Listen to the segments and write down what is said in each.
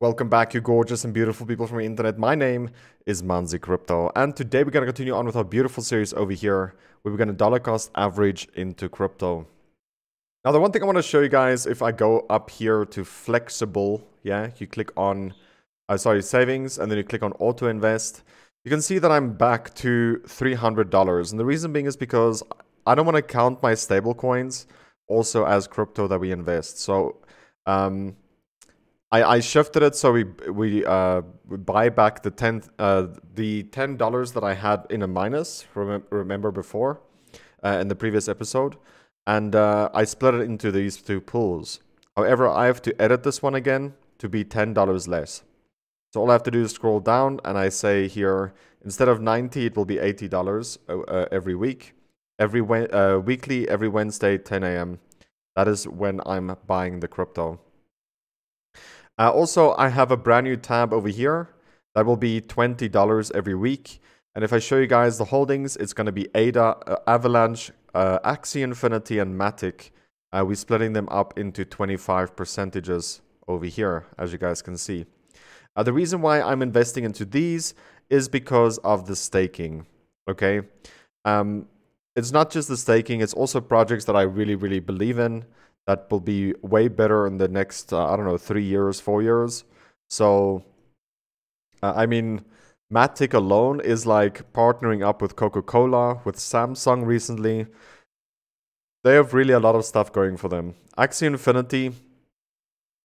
Welcome back, you gorgeous and beautiful people from the internet. My name is Monzy Crypto, and today we're going to continue on with our beautiful series over here, where we're going to dollar cost average into crypto. Now, the one thing I want to show you guys, if I go up here to flexible, yeah, you click on, uh, sorry, savings, and then you click on auto invest, you can see that I'm back to $300. And the reason being is because I don't want to count my stable coins also as crypto that we invest. So, um, I, I shifted it so we we uh buy back the ten uh the ten dollars that I had in a minus rem remember before uh, in the previous episode and uh, I split it into these two pools. However, I have to edit this one again to be ten dollars less. So all I have to do is scroll down and I say here instead of ninety, it will be eighty dollars uh, uh every week, every uh, weekly every Wednesday 10 a.m. That is when I'm buying the crypto. Uh, also, I have a brand new tab over here. That will be $20 every week. And if I show you guys the holdings, it's going to be ADA, uh, Avalanche, uh, Axie Infinity, and Matic. Uh, we're splitting them up into 25 percentages over here, as you guys can see. Uh, the reason why I'm investing into these is because of the staking, okay? Um, it's not just the staking, it's also projects that I really, really believe in that will be way better in the next uh, I don't know three years, four years. So, uh, I mean, Matic alone is like partnering up with Coca Cola, with Samsung recently. They have really a lot of stuff going for them. Axie Infinity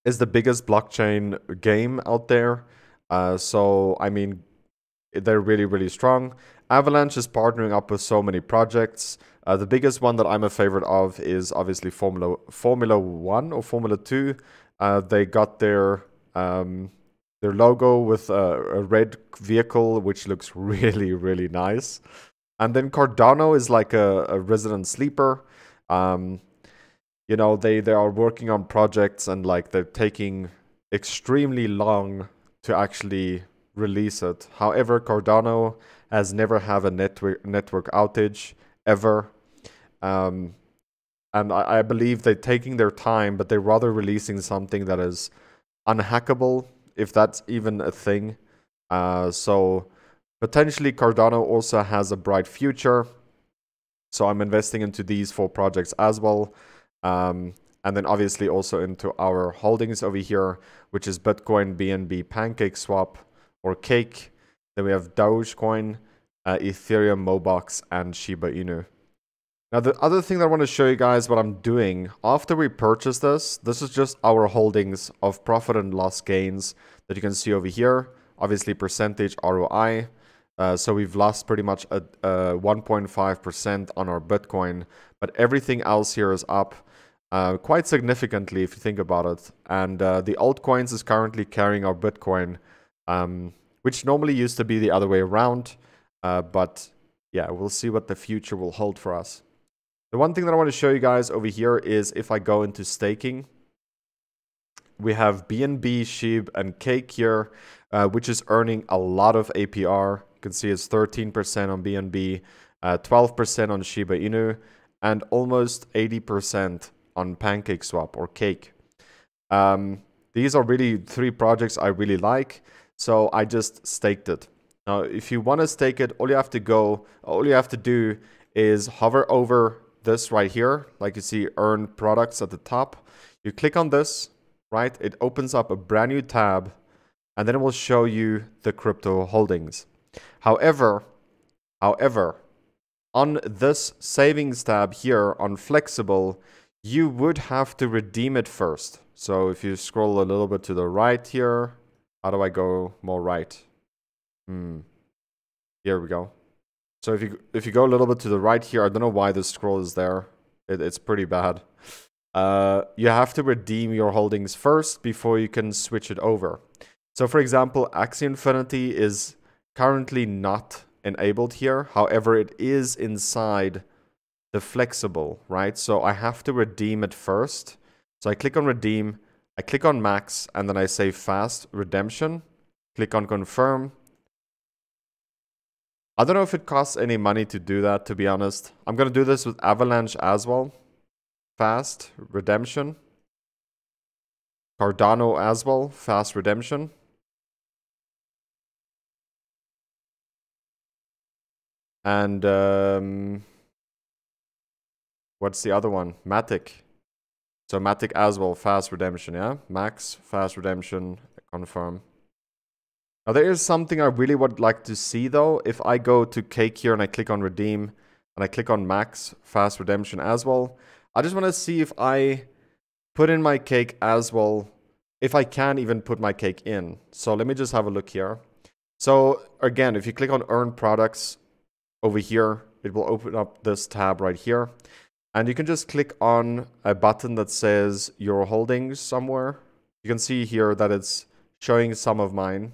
is the biggest blockchain game out there. Uh, so, I mean, they're really, really strong. Avalanche is partnering up with so many projects. Uh, the biggest one that I'm a favorite of is obviously Formula Formula One or Formula Two. Uh, they got their um, their logo with a, a, red vehicle, which looks really really nice. And then Cardano is like a, a resident sleeper. Um, you know they they are working on projects and like they're taking extremely long to actually release it. However, Cardano has never have a network network outage ever. Um, and I, I believe they're taking their time, but they're rather releasing something that is unhackable, if that's even a thing. Uh, so potentially Cardano also has a bright future. So I'm investing into these four projects as well. Um, and then obviously also into our holdings over here, which is Bitcoin, BNB, Pancake Swap, or Cake. Then we have Dogecoin, uh, Ethereum, Mobox, and Shiba Inu. Now, the other thing that I want to show you guys what I'm doing after we purchase this, this is just our holdings of profit and loss gains that you can see over here. Obviously, percentage ROI. Uh, so we've lost pretty much a 1.5% on our Bitcoin, but everything else here is up uh, quite significantly if you think about it. And uh, the altcoins is currently carrying our Bitcoin, um, which normally used to be the other way around. Uh, but yeah, we'll see what the future will hold for us. The one thing that I want to show you guys over here is if I go into staking, we have BNB, Sheeb, and Cake here, uh, which is earning a lot of APR. You can see it's 13% on BNB, 12% uh, on Shiba Inu, and almost 80% on PancakeSwap or Cake. Um, these are really three projects I really like, so I just staked it. Now, if you want to stake it, all you have to go, all you have to do is hover over this right here, like you see earn products at the top. You click on this, right? It opens up a brand new tab and then it will show you the crypto holdings. However, however, on this savings tab here on flexible, you would have to redeem it first. So if you scroll a little bit to the right here, how do I go more right? Hmm. Here we go. So if you if you go a little bit to the right here, I don't know why the scroll is there. It, it's pretty bad. Uh, you have to redeem your holdings first before you can switch it over. So for example, Axie Infinity is currently not enabled here. However, it is inside the flexible, right? So I have to redeem it first. So I click on redeem, I click on max, and then I say fast redemption. Click on confirm, I don't know if it costs any money to do that, to be honest. I'm going to do this with Avalanche as well. Fast, Redemption. Cardano as well, fast redemption. And um, what's the other one? Matic. So Matic as well, fast redemption, yeah? Max, fast redemption, confirm. Now there is something I really would like to see though. If I go to cake here and I click on redeem and I click on max, fast redemption as well. I just want to see if I put in my cake as well, if I can even put my cake in. So let me just have a look here. So again, if you click on earn products over here, it will open up this tab right here. And you can just click on a button that says your holdings somewhere. You can see here that it's showing some of mine.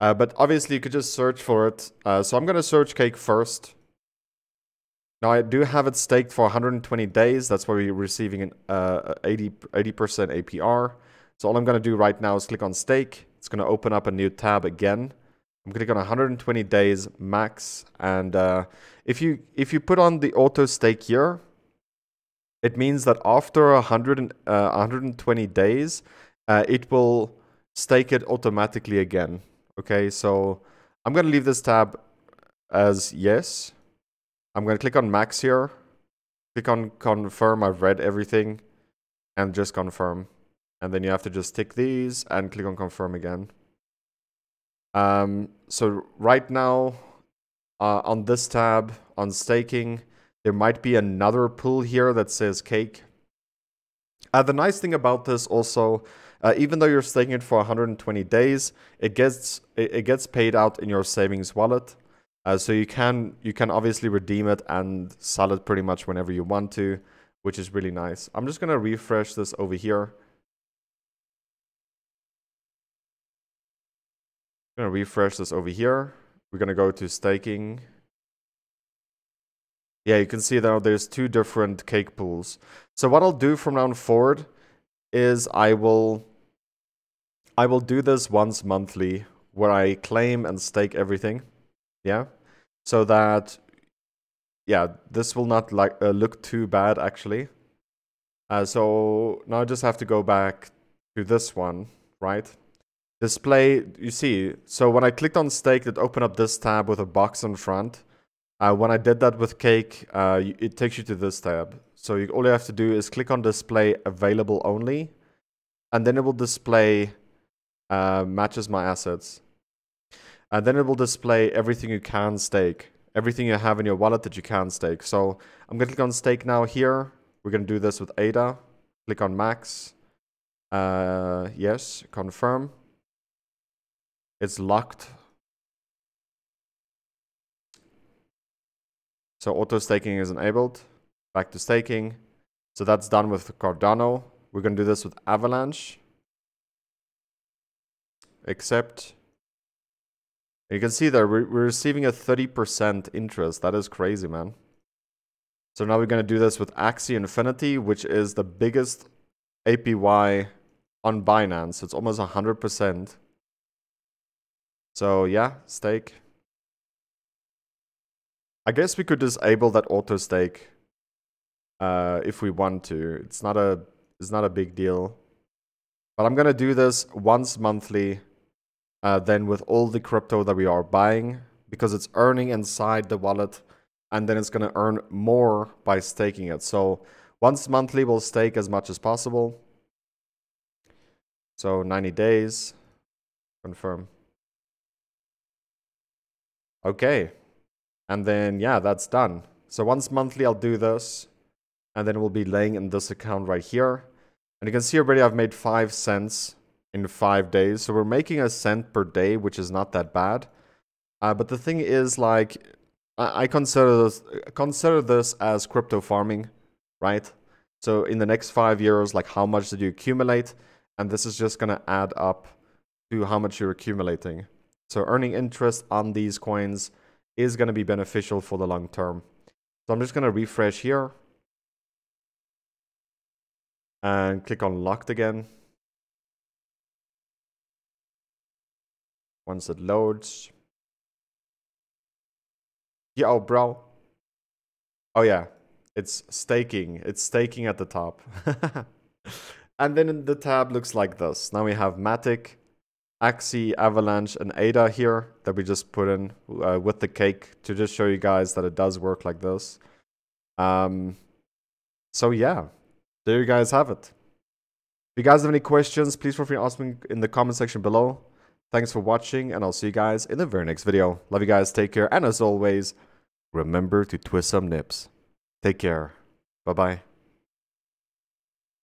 Uh, but obviously you could just search for it. Uh, so I'm going to search cake first. Now I do have it staked for 120 days. That's why we're receiving an uh, 80 percent APR. So all I'm going to do right now is click on stake. It's going to open up a new tab again. I'm going to click on 120 days max. And uh, if you if you put on the auto stake here, it means that after 100 uh, 120 days, uh, it will stake it automatically again. Okay, so I'm going to leave this tab as yes. I'm going to click on max here. Click on confirm. I've read everything and just confirm. And then you have to just tick these and click on confirm again. Um, so right now uh, on this tab on staking, there might be another pool here that says cake. Uh, the nice thing about this also uh, even though you're staking it for 120 days, it gets it, it gets paid out in your savings wallet. Uh, so you can you can obviously redeem it and sell it pretty much whenever you want to, which is really nice. I'm just gonna refresh this over here. I'm gonna refresh this over here. We're gonna go to staking. Yeah, you can see that there's two different cake pools. So what I'll do from now on forward is I will I will do this once monthly where I claim and stake everything. Yeah. So that yeah, this will not like uh, look too bad actually. Uh, so now I just have to go back to this one, right? Display, you see, so when I clicked on stake, it opened up this tab with a box in front. Uh, when I did that with Cake, uh, it takes you to this tab. So you, all you have to do is click on display available only, and then it will display uh, matches my assets. And then it will display everything you can stake, everything you have in your wallet that you can stake. So I'm going to click on stake now here. We're going to do this with ADA. Click on max. Uh, yes, confirm. It's locked. So auto staking is enabled. Back to staking. So that's done with Cardano. We're going to do this with Avalanche accept. You can see that we're, we're receiving a 30% interest. That is crazy, man. So now we're going to do this with Axie Infinity, which is the biggest APY on Binance. It's almost 100%. So yeah, stake. I guess we could disable that auto stake uh, if we want to. It's not a it's not a big deal. But I'm gonna do this once monthly uh, than with all the crypto that we are buying because it's earning inside the wallet and then it's going to earn more by staking it. So once monthly, we'll stake as much as possible. So 90 days, confirm. Okay. And then, yeah, that's done. So once monthly, I'll do this. And then we'll be laying in this account right here. And you can see already I've made 5 cents in five days. So we're making a cent per day, which is not that bad. Uh, but the thing is, like, I, I consider this consider this as crypto farming, right? So in the next five years, like, how much did you accumulate? And this is just gonna add up to how much you're accumulating. So earning interest on these coins is gonna be beneficial for the long term. So I'm just gonna refresh here and click on locked again. once it loads. Yeah, oh, bro. Oh, yeah. It's staking. It's staking at the top. And then the tab looks like this. Now we have Matic, Axie, Avalanche, and Ada here that we just put in uh, with the cake to just show you guys that it does work like this. Um, so yeah, there you guys have it. If you guys have any questions, please feel free to ask me in the comment section below. Thanks for watching, and I'll see you guys in the very next video. Love you guys, take care, and as always, remember to twist some nips. Take care. Bye-bye.